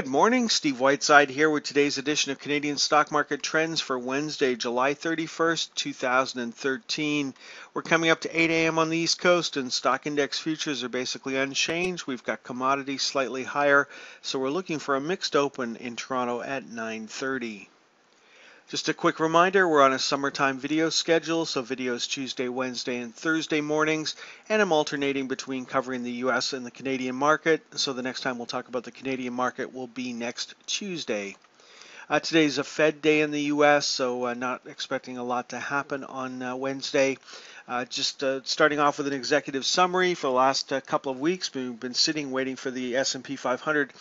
Good morning, Steve Whiteside here with today's edition of Canadian Stock Market Trends for Wednesday, July 31st, 2013. We're coming up to 8 a.m. on the East Coast and stock index futures are basically unchanged. We've got commodities slightly higher, so we're looking for a mixed open in Toronto at 930. Just a quick reminder, we're on a summertime video schedule, so videos Tuesday, Wednesday, and Thursday mornings, and I'm alternating between covering the US and the Canadian market, so the next time we'll talk about the Canadian market will be next Tuesday. Uh, today's a Fed day in the US, so uh, not expecting a lot to happen on uh, Wednesday. Uh, just uh, starting off with an executive summary for the last uh, couple of weeks, we've been sitting waiting for the S&P 500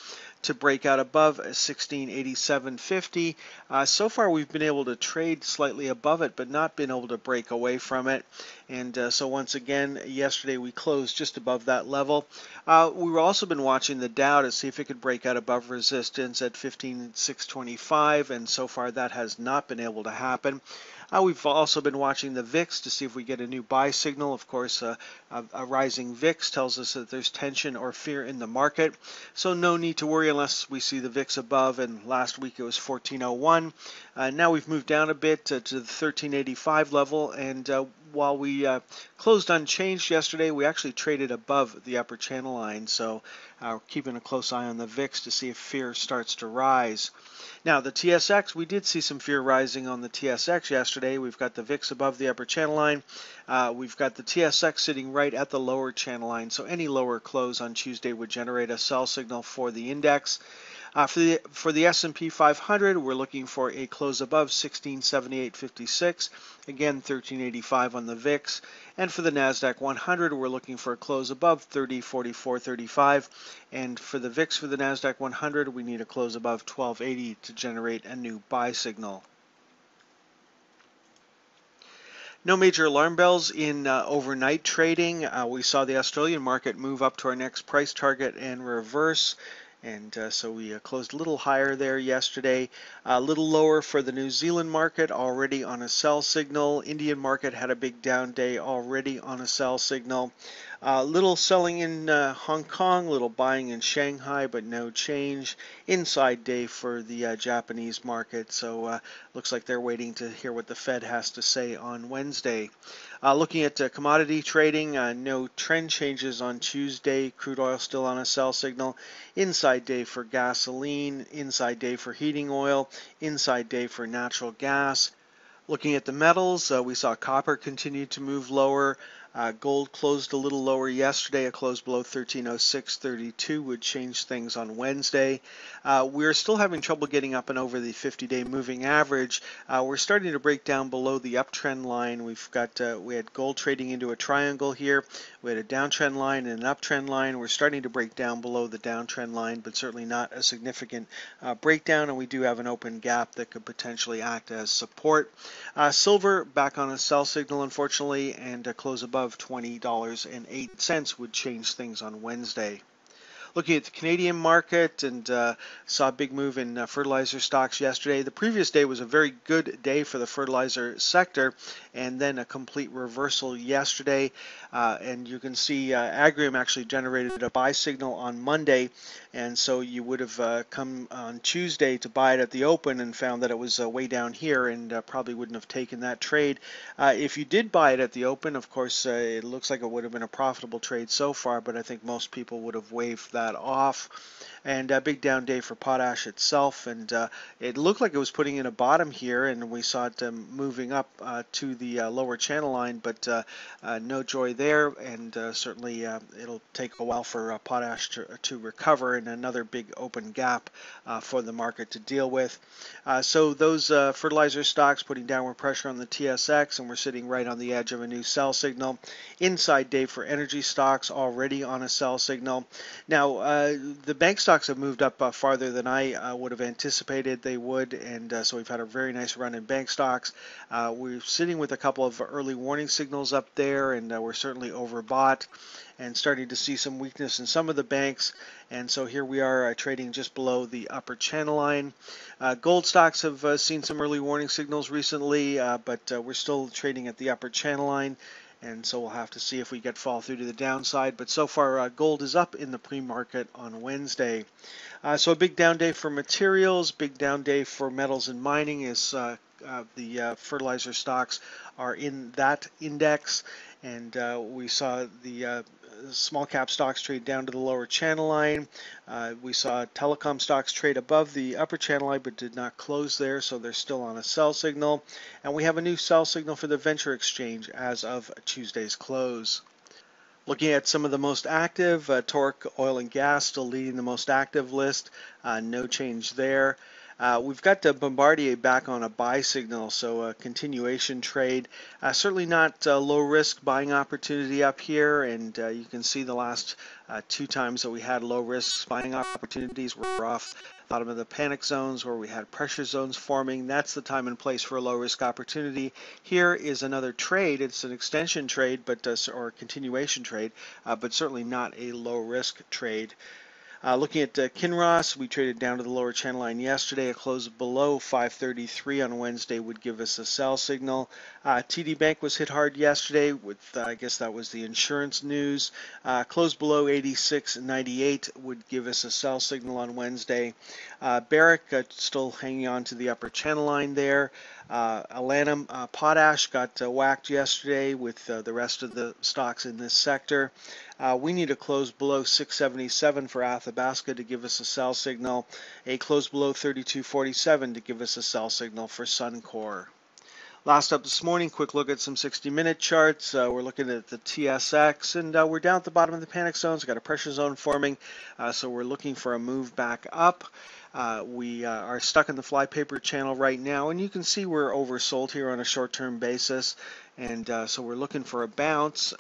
to break out above 1687.50. Uh, so far, we've been able to trade slightly above it, but not been able to break away from it. And uh, so once again, yesterday we closed just above that level. Uh, we've also been watching the Dow to see if it could break out above resistance at 15625, and so far that has not been able to happen. Uh, we've also been watching the VIX to see if we get a new buy signal. Of course, uh, a, a, rising VIX tells us that there's tension or fear in the market. So no need to worry unless we see the VIX above. And last week it was 1401. Uh, now we've moved down a bit to, the 1385 level. And uh, while we uh, closed unchanged yesterday, we actually traded above the upper channel line. So uh, keeping a close eye on the VIX to see if fear starts to rise. Now, the TSX, we did see some fear rising on the TSX yesterday. We've got the VIX above the upper channel line. Uh, we've got the TSX sitting right at the lower channel line, so any lower close on Tuesday would generate a sell signal for the index. Uh, for the for the S&P 500, we're looking for a close above 1678.56. Again, 1385 on the VIX. And for the Nasdaq 100, we're looking for a close above 3044.35. And for the VIX for the Nasdaq 100, we need a close above 1280 to generate a new buy signal. No major alarm bells in uh, overnight trading. Uh, we saw the Australian market move up to our next price target and reverse. And uh, so we uh, closed a little higher there yesterday, a little lower for the New Zealand market, already on a sell signal. Indian market had a big down day, already on a sell signal. Uh, little selling in uh, Hong Kong, little buying in Shanghai, but no change. Inside day for the uh, Japanese market, so uh, looks like they're waiting to hear what the Fed has to say on Wednesday. Uh, looking at uh, commodity trading, no trend changes on Tuesday. Crude oil still on a sell signal. Inside day for gasoline, inside day for heating oil, inside day for natural gas. Looking at the metals, we saw copper continue to move lower. Uh, gold closed a little lower yesterday. It closed below 1306.32 would change things on Wednesday. Uh, we're still having trouble getting up and over the 50-day moving average. Uh, we're starting to break down below the uptrend line. We've got uh, we had gold trading into a triangle here. We had a downtrend line and an uptrend line. We're starting to break down below the downtrend line, but certainly not a significant uh, breakdown. And we do have an open gap that could potentially act as support. Uh, silver back on a sell signal, unfortunately, and close above above $20.08 would change things on Wednesday looking at the Canadian market and uh, saw a big move in uh, fertilizer stocks yesterday. The previous day was a very good day for the fertilizer sector, and then a complete reversal yesterday. Uh, and you can see uh, Agrium actually generated a buy signal on Monday, and so you would have uh, come on Tuesday to buy it at the open and found that it was uh, way down here and probably wouldn't have taken that trade. if you did buy it at the open, of course, it looks like it would have been a profitable trade so far, but I think most people would have waived that that off and a big down day for potash itself. And uh, it looked like it was putting in a bottom here and we saw it um, moving up uh, to the uh, lower channel line but no joy there. And certainly it'll take a while for potash to, to recover and another big open gap for the market to deal with. So those fertilizer stocks putting downward pressure on the TSX and we're sitting right on the edge of a new sell signal. Inside day for energy stocks already on a sell signal. Now uh, the bank stocks have moved up uh, farther than I uh, would have anticipated they would, and uh, so we've had a very nice run in bank stocks. Uh, we're sitting with a couple of early warning signals up there, and uh, we're certainly overbought and starting to see some weakness in some of the banks. And so here we are trading just below the upper channel line. gold stocks have seen some early warning signals recently, but we're still trading at the upper channel line and so we'll have to see if we get fall through to the downside. But so far, uh, gold is up in the pre-market on Wednesday. Uh, so a big down day for materials, big down day for metals and mining is uh, uh, the uh, fertilizer stocks are in that index, and uh, we saw the small cap stocks trade down to the lower channel line. Uh, we saw telecom stocks trade above the upper channel line but did not close there, so they're still on a sell signal. And we have a new sell signal for the venture exchange as of Tuesday's close. Looking at some of the most active, uh, Torc Oil and Gas still leading the most active list. Uh, no change there. Uh, we've got the Bombardier back on a buy signal, so a continuation trade. Uh, certainly not uh, low risk buying opportunity up here, and uh, you can see the last uh, two times that we had low risk buying opportunities were off bottom of the panic zones where we had pressure zones forming. That's the time and place for a low risk opportunity. Here is another trade. It's an extension trade, but uh, or continuation trade, but certainly not a low risk trade. Uh, looking at uh, Kinross, we traded down to the lower channel line yesterday. A close below 533 on Wednesday would give us a sell signal. Uh, TD Bank was hit hard yesterday with, uh, I guess that was the insurance news. Uh, close below 86.98 would give us a sell signal on Wednesday. Uh, Barrick still hanging on to the upper channel line there. Uh, Potash got whacked yesterday with the rest of the stocks in this sector. Uh, we need a close below 677 for Athabasca to give us a sell signal, a close below 3247 to give us a sell signal for Suncor. Last up this morning, quick look at some 60 minute charts. Uh, we're looking at the TSX and uh, we're down at the bottom of the panic zones. We've got a pressure zone forming, uh, so we're looking for a move back up. Uh, we uh, are stuck in the flypaper channel right now, and you can see we're oversold here on a short-term basis. And uh, so we're looking for a bounce.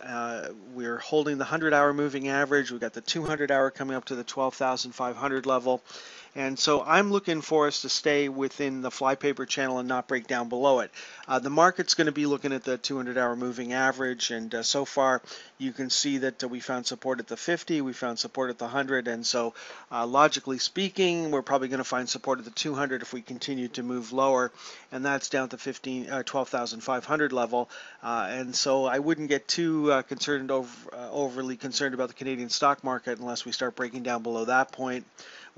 We're holding the 100-hour moving average. We've got the 200-hour coming up to the 12,500 level. And so I'm looking for us to stay within the flypaper channel and not break down below it. Uh, the market's going to be looking at the 200-hour moving average, and uh, so far you can see that uh, we found support at the 50, we found support at the 100, and so uh, logically speaking, we're probably going to find support at the 200 if we continue to move lower, and that's down to 15, uh, 12,500 level. Uh, and so I wouldn't get too concerned over, overly concerned about the Canadian stock market unless we start breaking down below that point.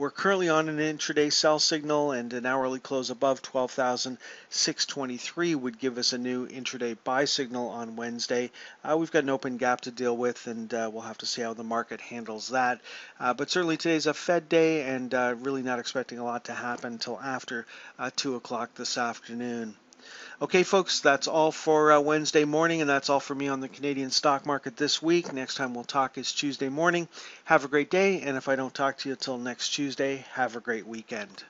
We're currently on an intraday sell signal and an hourly close above 12,623 would give us a new intraday buy signal on Wednesday. Uh, we've got an open gap to deal with and uh, we'll have to see how the market handles that. Uh, but certainly today's a Fed day and uh, really not expecting a lot to happen until after uh, 2 o'clock this afternoon. Okay, folks, that's all for uh, Wednesday morning, and that's all for me on the Canadian stock market this week. Next time we'll talk is Tuesday morning. Have a great day, and if I don't talk to you until next Tuesday, have a great weekend.